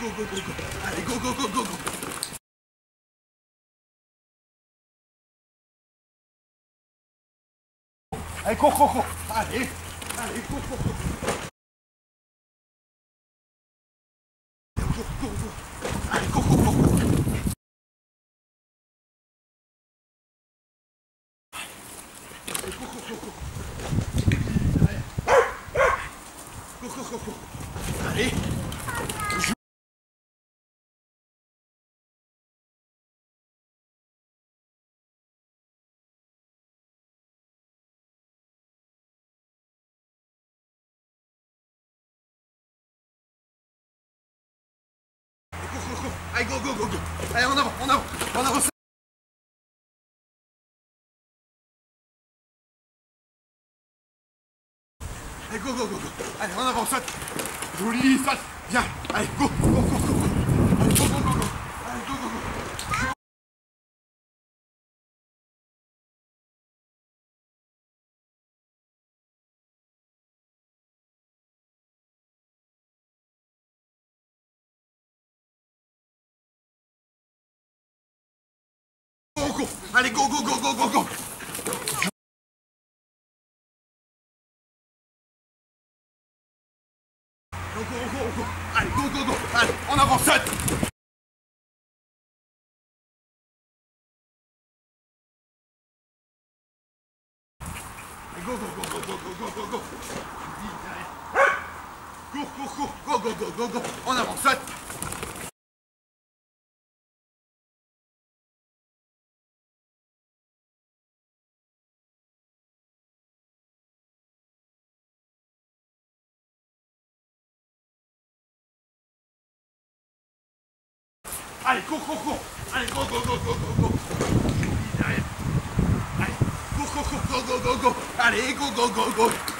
go, go, go, go. Allez, go, go, go, go, go. Allez, cours, cours, cours. Allez, allez, cours, cours, cours. Cours, cours, cours. Allez, cours, cours, cours. Allez, cours, cours, cours, cours. Allez. Cours, cours, cours, cours. Allez. Go. I go, go, go, go, go. Allez, en avant, en avant, en avant. Allez, go, go, go, go. Allez, en avant, saute. Joli, saute. Viens. Allez, go, go, go, Go. Allez, go, go, go, go, go, go. Go, go, go, go. Allez, go, go, go. Allez, en avant, saute. Go, go, go, go, go, go, go, go, go. Cours, cours, cours. Go, go, go, go, go. En avant, saute. Allez, cours, cours, cours. Allez, go, go, go, go, go, go. Allez. Allez, cours, cours, cours, go, go, go, go. Allez, go, go, go, go.